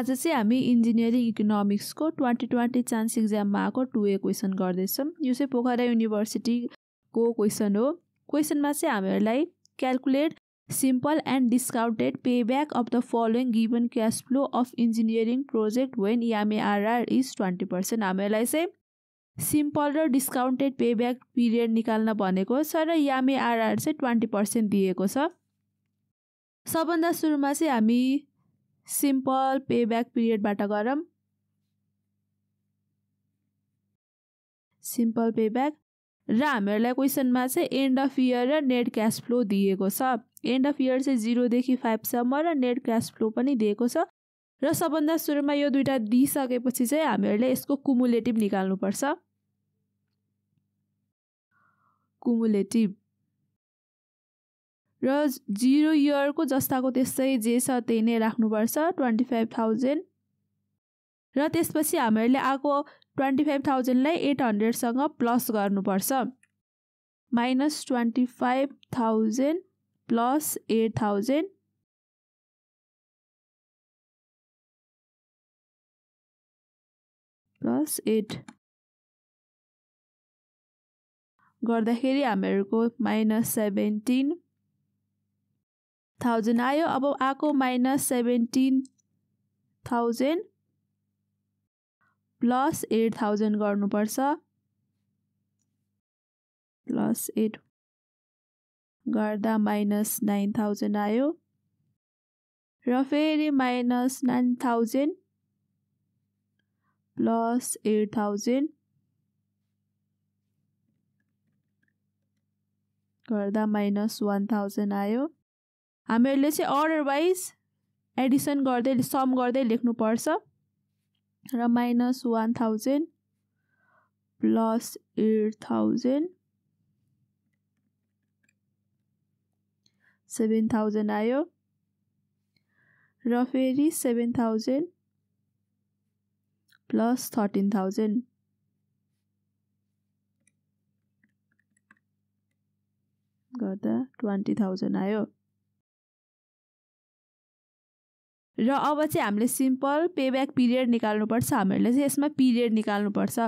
आज चाहिँ हामी इन्जिनियरिङ इकोनोमिक्सको ट्वेन्टी ट्वेन्टी चान्स इक्जाममा आएको टु ए क्वेसन गर्दैछौँ। यो चाहिँ पोखरा युनिभर्सिटीको क्वेसन हो। क्वेसनमा चाहिँ हामीहरूलाई calculate simple and discounted payback of the following given cash flow of engineering project when MARR is twenty percent. हामीहरूलाई चाहिँ सिम्पल र डिस्काउन्टेड पे ब्याक पिरियड निकाल्न भनेको छ र इएमएआरआर चाहिँ ट्वेन्टी पर्सेन्ट दिएको छ। सबभन्दा सुरुमा चाहिँ हामी सिम्पल पे ब्याक पिरियडबाट गरौँ। सिम्पल पे ब्याक र हामीहरूलाई क्वेसनमा चाहिँ एन्ड अफ इयर र नेट क्यास फ्लो दिएको छ। एन्ड अफ इयर चाहिँ जिरोदेखि फाइभसम्म र नेट क्यास फ्लो पनि दिएको छ। र सबभन्दा सुरुमा यो दुइटा दिइसकेपछि चाहिँ हामीहरूले यसको कुमुलेटिभ निकाल्नुपर्छ। कुमुलेटिभ र जिरो इयरको जस्ताको त्यस्तै जे छ त्यही नै राख्नुपर्छ ट्वेन्टी फाइभ थाउजन्ड। र त्यसपछि हामीहरूले आएको ट्वेन्टी फाइभ थाउजन्डलाई एट हन्ड्रेडसँग प्लस गर्नुपर्छ। Minus twenty five thousand plus eight thousand. Plus eight. गर्दाखेरि हामीहरूको माइनस सेभेन्टिन। थाउजन्ड आयो। अब आएको minus seventeen thousand plus eight thousand गर्नुपर्छ। प्लस एट गर्दा माइनस नाइन थाउजन्ड आयो। र फेरि minus nine thousand plus eight thousand गर्दा माइनस वान थाउजन्ड आयो। हामीहरूले चाहिँ अर्डर वाइज एडिसन गर्दै सम गर्दै लेख्नुपर्छ। र minus one thousand plus eight thousand seven thousand आयो। र फेरि seven thousand plus thirteen thousand गर्दा ट्वेन्टी थाउजन्ड आयो। र अब चाहिँ हामीले सिम्पल पेब्याक पिरियड निकाल्नुपर्छ हामीहरूले चाहिँ यसमा पिरियड निकाल्नुपर्छ।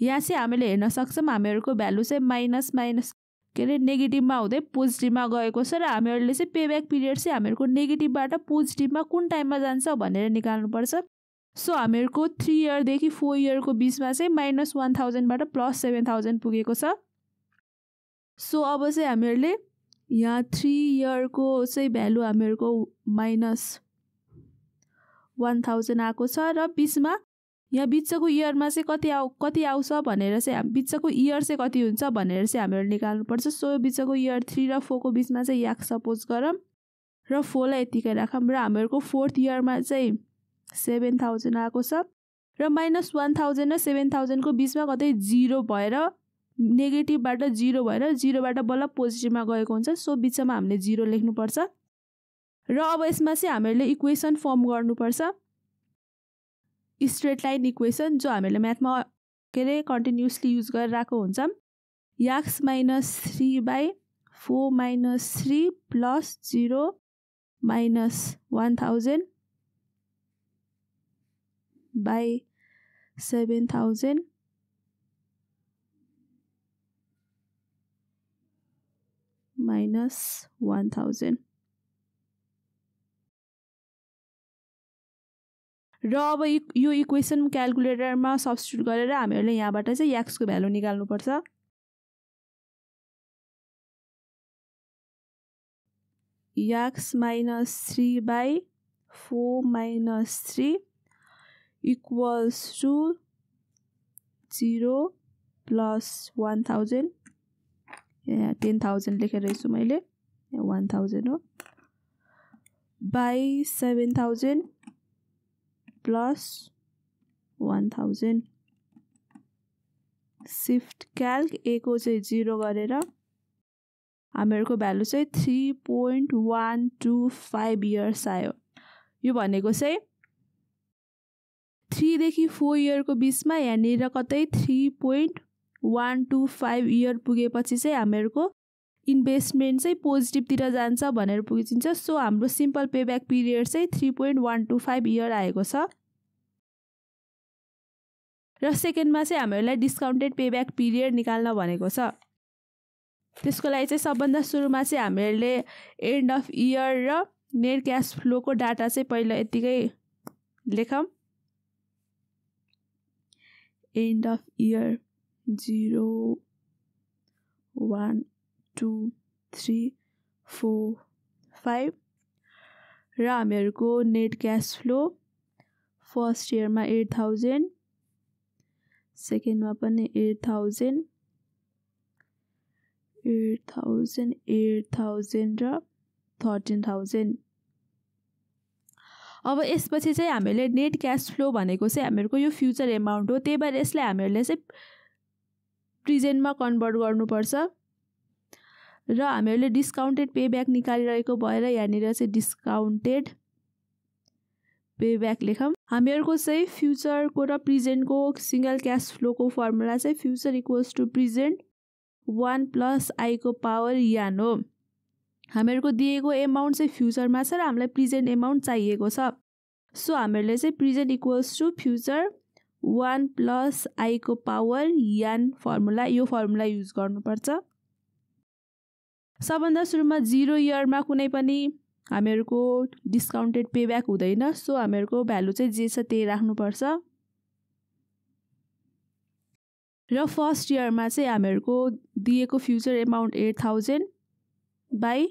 यहाँ चाहिँ हामीले हेर्न सक्छौँ हामीहरूको भ्यालु चाहिँ माइनस माइनस के अरे नेगेटिभमा हुँदै पोजिटिभमा गएको छ र हामीहरूले चाहिँ पेब्याक पिरियड चाहिँ हामीहरूको नेगेटिभबाट पोजिटिभमा कुन टाइममा जान्छ भनेर निकाल्नुपर्छ। सो हामीहरूको थ्री इयरदेखि फोर इयरको बिचमा चाहिँ माइनस वान थाउजन्डबाट प्लस सेभेन थाउजन्ड पुगेको छ। सो अब चाहिँ हामीहरूले यहाँ थ्री इयरको चाहिँ भ्यालु हामीहरूको माइनस वान थाउजन्ड आएको छ र बिचमा यहाँ बिचको इयरमा चाहिँ कति आउ कति आउँछ भनेर चाहिँ बिचको इयर चाहिँ कति हुन्छ भनेर चाहिँ हामीहरू निकाल्नुपर्छ। सो बिचको इयर थ्री र फोरको बिचमा चाहिँ याक सपोज गरौँ र फोरलाई यतिकै राखौँ र हामीहरूको फोर्थ इयरमा चाहिँ सेभेन थाउजन्ड आएको छ र माइनस वान थाउजन्ड र सेभेन थाउजन्डको बिचमा कतै जिरो भएर नेगेटिभबाट जिरो भएर जिरोबाट बल्ल पोजिटिभमा गएको हुन्छ। सो बिचमा हामीले जिरो लेख्नुपर्छ। र अब यसमा चाहिँ हामीहरूले इक्वेसन फर्म गर्नुपर्छ। स्ट्रेट लाइन इक्वेसन जो हामीले म्याथमा के अरे कन्टिन्युसली युज गरिरहेको हुन्छौँ। X minus three by four minus three plus zero minus one thousand by seven thousand minus one thousand र अब यो इक्वेसन क्यालकुलेटरमा सब्सटिट्युट गरेर हामीहरूले यहाँबाट चाहिँ याक्सको भ्यालु निकाल्नुपर्छ। X minus three by four minus three equals to zero plus one thousand यहाँ टेन थाउजन्ड लेखेर रहेछु मैले। वान थाउजन्ड हो। By seven thousand plus one thousand shift calc एको चाहिँ जिरो गरेर हामीहरूको भ्यालु चाहिँ three point one two five years आयो। यो भनेको चाहिँ थ्रीदेखि फोर इयरको बिचमा यहाँनिर कतै three point one two five year पुगेपछि चाहिँ हामीहरूको इन्भेस्टमेन्ट चाहिँ पोजिटिभतिर जान्छ भनेर पुगिन्छ सो हाम्रो सिम्पल पे ब्याक पिरियड चाहिँ three point one two five year आएको छ। र सेकेन्डमा चाहिँ हामीहरूलाई डिस्काउन्टेड पेब्याक पिरियड निकाल्न भनेको छ। त्यसको लागि चाहिँ सबभन्दा सुरुमा चाहिँ हामीहरूले एन्ड अफ इयर र नेट क्यास फ्लोको डाटा चाहिँ पहिला यत्तिकै लेखौँ। End of year zero one two three four five र हामीहरूको नेट क्यास फ्लो फर्स्ट इयरमा एट थाउजन्ड सेकेन्डमा पनि eight thousand eight thousand eight thousand र थर्टिन थाउजन्ड अब यसपछि चाहिँ हामीले नेट क्यास फ्लो भनेको चाहिँ हामीहरूको यो फ्युचर एमाउन्ट हो। त्यही भएर यसलाई हामीहरूले चाहिँ प्रिजेन्टमा कन्भर्ट गर्नुपर्छ। र हामीहरूले डिस्काउन्टेड पे ब्याक निकालिरहेको भएर यहाँनिर चाहिँ डिस्काउन्टेड पे ब्याक लेखौँ। हामीहरूको चाहिँ फ्युचरको र प्रिजेन्टको सिङ्गल क्यास फ्लोको फर्मुला चाहिँ future equals to present one plus आईको power n हो। हामीहरूको दिएको एमाउन्ट चाहिँ फ्युचरमा छ र हामीलाई प्रिजेन्ट एमाउन्ट चाहिएको छ। सो हामीहरूले चाहिँ present equals to future one plus आईको power यान फर्मुला यो फर्मुला युज गर्नुपर्छ। सबभन्दा सुरुमा जिरो इयरमा कुनै पनि हामीहरूको डिस्काउन्टेड पेब्याक हुँदैन सो हामीहरूको भ्यालु चाहिँ जे छ त्यही राख्नुपर्छ। र फर्स्ट इयरमा चाहिँ हामीहरूको दिएको future amount eight thousand by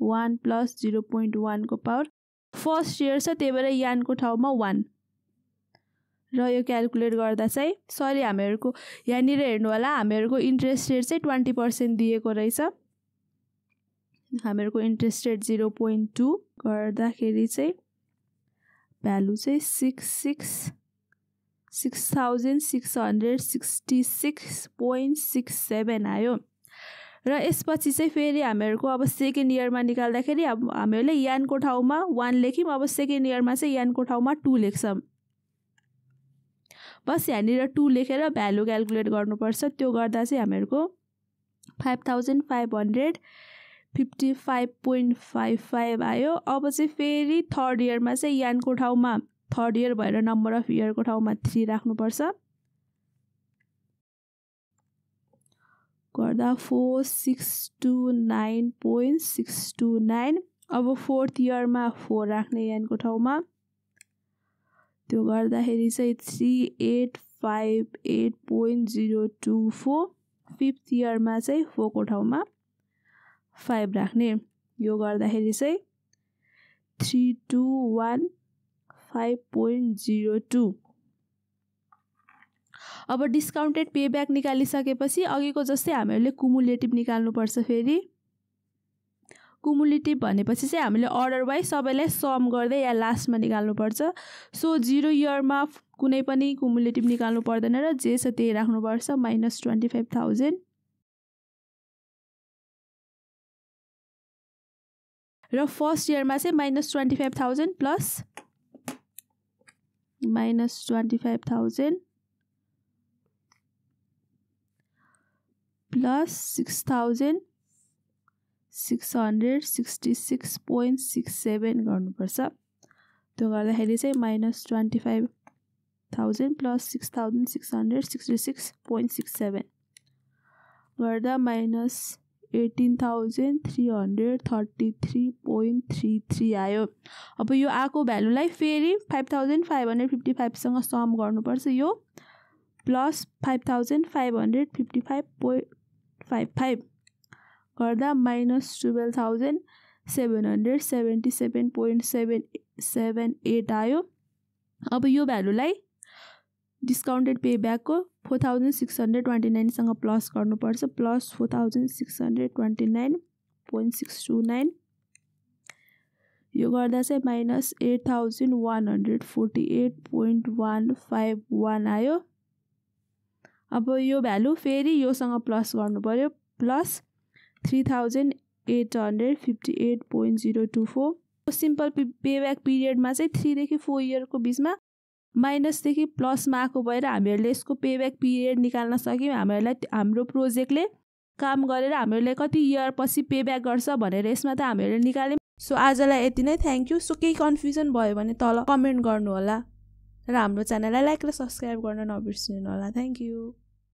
one plus zero point वानको पावर फर्स्ट इयर छ त्यही भएर यानको ठाउँमा वान र यो क्यालकुलेट गर्दा चाहिँ सरी हामीहरूको यहाँनिर हेर्नु होला हामीहरूको इन्ट्रेस्ट रेट चाहिँ ट्वेन्टी पर्सेन्ट दिएको रहेछ। हामीहरूको interest rate zero point two गर्दाखेरि चाहिँ भ्यालु चाहिँ six six six thousand six hundred sixty six point six seven आयो। र यसपछि चाहिँ फेरि हामीहरूको अब सेकेन्ड इयरमा निकाल्दाखेरि अब हामीहरूले यानको ठाउँमा वान लेख्यौँ अब सेकेन्ड इयरमा चाहिँ यानको ठाउँमा टू लेख्छौँ। बस यहाँनिर टू लेखेर भ्यालु क्यालकुलेट गर्नुपर्छ। त्यो गर्दा चाहिँ हामीहरूको five thousand five hundred fifty five point five five आयो। अब चाहिँ फेरि थर्ड इयरमा चाहिँ यानको ठाउँमा थर्ड इयर भएर नम्बर अफ इयरको ठाउँमा थ्री राख्नुपर्छ। गर्दा four six two nine point six two nine अब फोर्थ इयरमा फोर राख्ने यानको ठाउँमा। त्यो गर्दाखेरि चाहिँ three eight five eight point zero two four fifth इयरमा चाहिँ फोरको ठाउँमा। फाइभ राख्ने यो गर्दाखेरि चाहिँ three two one five point zero two अब डिस्काउन्टेड पे ब्याक निकालिसकेपछि अघिको जस्तै हामीहरूले कुमुलेटिभ निकाल्नुपर्छ फेरि। कुमुलेटिभ भनेपछि चाहिँ हामीले अर्डर वाइज सबैलाई सम गर्दै या लास्टमा निकाल्नुपर्छ सो जिरो इयरमा कुनै पनि कुमुलेटिभ निकाल्नु पर्दैन र जे छ त्यही राख्नुपर्छ माइनस ट्वेन्टी फाइभ थाउजन्ड र फर्स्ट इयरमा चाहिँ minus twenty five thousand plus minus twenty five thousand plus six thousand six hundred sixty six point six seven गर्नुपर्छ। त्यो गर्दाखेरि चाहिँ minus twenty five thousand plus six thousand six hundred sixty six point six seven गर्दा minus eighteen thousand three hundred thirty three point three three आयो। अब यो आएको भ्यालुलाई फेरि five thousand five hundred fifty फाइभसँग sum गर्नुपर्छ यो। Plus five thousand five hundred fifty five point five five गर्दा minus twelve thousand seven hundred seventy seven point seven seven eight आयो। अब यो भ्यालुलाई discounted pay ब्याकको four thousand six hundred twenty नाइनसँग plus गर्नुपर्छ। Plus four thousand six hundred twenty nine point six two nine. यो गर्दा चाहिँ minus eight thousand one hundred forty eight point one five one आयो। अब यो भ्यालु फेरि योसँग plus गर्नु पऱ्यो plus three thousand eight hundred fifty eight point zero two four. Simple payback पिरियडमा चाहिँ थ्रीदेखि फोर इयरको बिचमा माइनसदेखि प्लसमा आएको भएर हामीहरूले यसको पेब्याक पिरियड निकाल्न सक्यौँ। हामीहरूलाई हाम्रो प्रोजेक्टले काम गरेर हामीहरूले कति इयर पछि पेब्याक गर्छ भनेर यसमा त हामीहरूले निकाल्यौँ। सो आजलाई यति नै। थ्याङ्क यू सो केही कन्फ्युजन भयो भने तल कमेन्ट गर्नु होला र हाम्रो च्यानललाई लाइक र सब्सक्राइब गर्न नबिर्सिनु होला थ्याङ्क यू